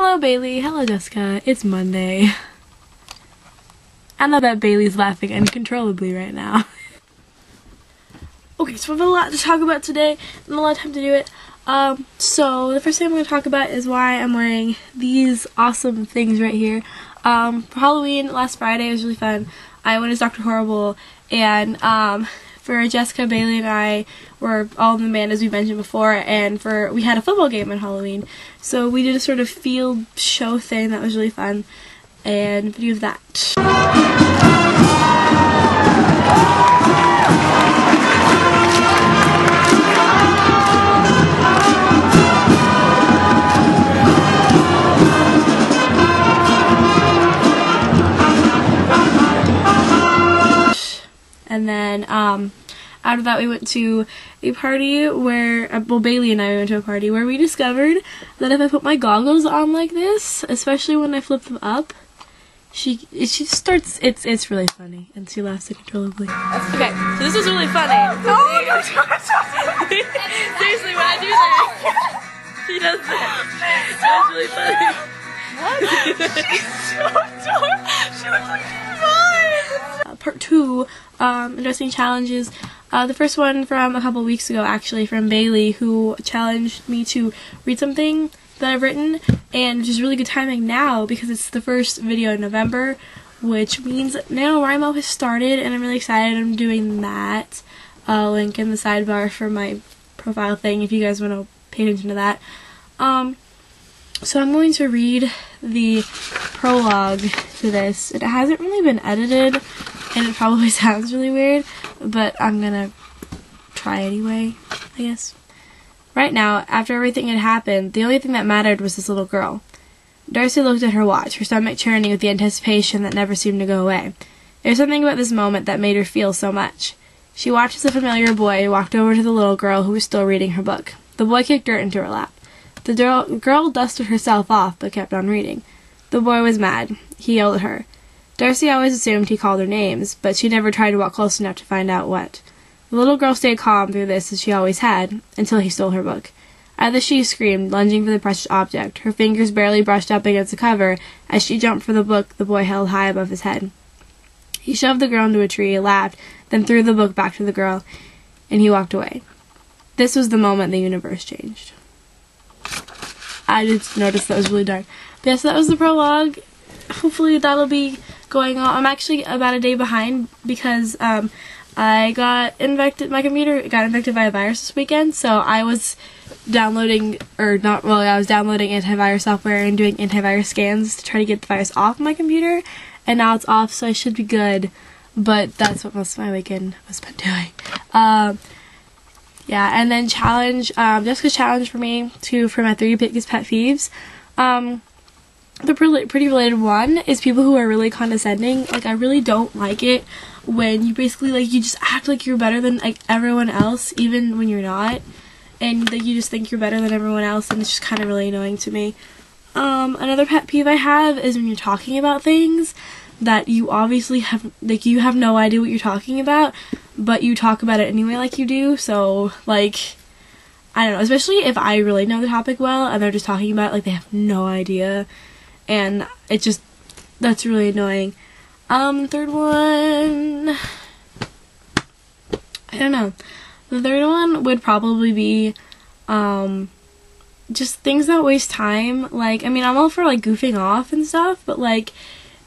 Hello, Bailey. Hello, Jessica. It's Monday. I know that Bailey's laughing uncontrollably right now. okay, so we have a lot to talk about today and a lot of time to do it. Um, so the first thing I'm going to talk about is why I'm wearing these awesome things right here. Um, for Halloween last Friday, was really fun. I went as Dr. Horrible, and um, for Jessica, Bailey, and I were all in the band as we mentioned before, and for we had a football game on Halloween, so we did a sort of field show thing that was really fun, and video of that. And then um, out of that, we went to a party where, uh, well, Bailey and I went to a party where we discovered that if I put my goggles on like this, especially when I flip them up, she she starts. It's it's really funny, and she laughs uncontrollably. Okay, so this is really funny. Oh, no, don't, don't. Seriously, when I do that, she does this. It's really funny. What? She's so dumb. she looks like she's fine. Part two, um, interesting challenges. Uh, the first one from a couple weeks ago, actually, from Bailey, who challenged me to read something that I've written, and which is really good timing now because it's the first video in November, which means now NaNoWriMo has started, and I'm really excited. I'm doing that. Uh, link in the sidebar for my profile thing if you guys want to pay attention to that. Um, so I'm going to read the prologue to this. It hasn't really been edited, and it probably sounds really weird, but I'm gonna try anyway, I guess. Right now, after everything had happened, the only thing that mattered was this little girl. Darcy looked at her watch, her stomach churning with the anticipation that never seemed to go away. There was something about this moment that made her feel so much. She watched as a familiar boy walked over to the little girl who was still reading her book. The boy kicked dirt into her lap. The girl dusted herself off but kept on reading. The boy was mad. He yelled at her. Darcy always assumed he called her names, but she never tried to walk close enough to find out what. The little girl stayed calm through this as she always had, until he stole her book. At this she screamed, lunging for the precious object. Her fingers barely brushed up against the cover as she jumped for the book the boy held high above his head. He shoved the girl into a tree, laughed, then threw the book back to the girl, and he walked away. This was the moment the universe changed. I just noticed that was really dark. But yes, that was the prologue. Hopefully that'll be going on. I'm actually about a day behind because um, I got infected. My computer got infected by a virus this weekend, so I was downloading or not. Well, I was downloading antivirus software and doing antivirus scans to try to get the virus off my computer, and now it's off, so I should be good. But that's what most of my weekend was spent doing. Um, yeah, and then challenge, um, Jessica's challenge for me to for my three biggest pet peeves. Um, the pretty, related one is people who are really condescending. Like I really don't like it when you basically like you just act like you're better than like everyone else, even when you're not, and like you just think you're better than everyone else, and it's just kind of really annoying to me. Um, another pet peeve I have is when you're talking about things that you obviously have like you have no idea what you're talking about, but you talk about it anyway like you do. So like I don't know, especially if I really know the topic well and they're just talking about it like they have no idea and it just that's really annoying. Um third one I don't know. The third one would probably be um just things that waste time. Like I mean I'm all for like goofing off and stuff, but like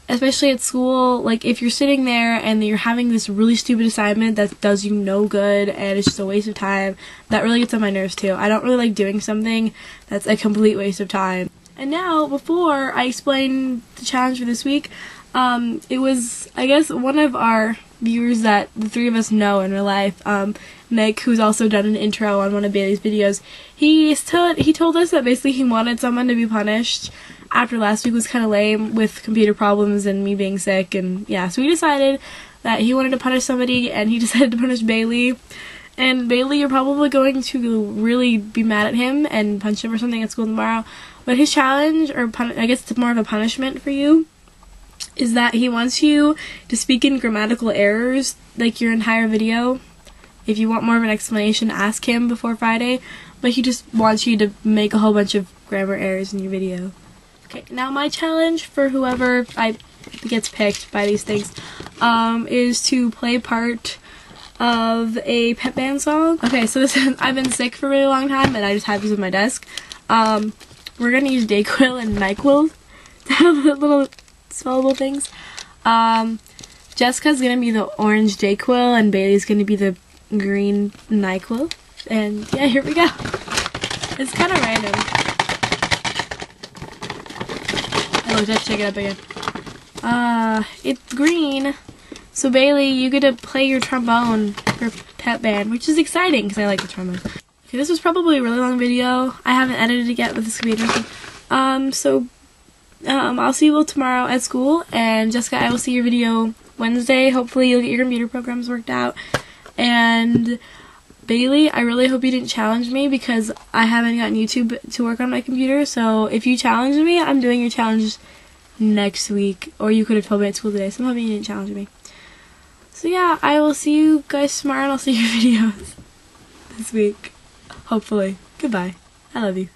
especially at school, like if you're sitting there and you're having this really stupid assignment that does you no good and it's just a waste of time, that really gets on my nerves too. I don't really like doing something that's a complete waste of time. And now, before I explain the challenge for this week, um, it was, I guess, one of our viewers that the three of us know in real life, um, Nick, who's also done an intro on one of Bailey's videos, he told, he told us that basically he wanted someone to be punished after last week was kind of lame with computer problems and me being sick, and yeah, so we decided that he wanted to punish somebody, and he decided to punish Bailey. And Bailey, you're probably going to really be mad at him and punch him or something at school tomorrow. But his challenge, or pun- I guess it's more of a punishment for you, is that he wants you to speak in grammatical errors like your entire video. If you want more of an explanation, ask him before Friday. But he just wants you to make a whole bunch of grammar errors in your video. Okay, now my challenge for whoever I gets picked by these things um, is to play part of a pep band song. Okay, so this I've been sick for a really long time, and I just have this on my desk. Um, we're gonna use Dayquil and Nyquil to have little swallowable things. Um, Jessica's gonna be the orange Dayquil, and Bailey's gonna be the green Nyquil. And yeah, here we go. It's kind of random. Oh, let's check it up again. Uh, it's green. So Bailey, you get to play your trombone for pep band, which is exciting because I like the trombone. Okay, this was probably a really long video. I haven't edited it yet but this could computer. Um, so um, I'll see you all tomorrow at school, and Jessica, I will see your video Wednesday. Hopefully, you'll get your computer programs worked out. And Bailey, I really hope you didn't challenge me because I haven't gotten YouTube to work on my computer. So if you challenge me, I'm doing your challenge next week, or you could have told me at school today. So I'm hoping you didn't challenge me. So yeah, I will see you guys tomorrow, and I'll see your videos this week. Hopefully. Goodbye. I love you.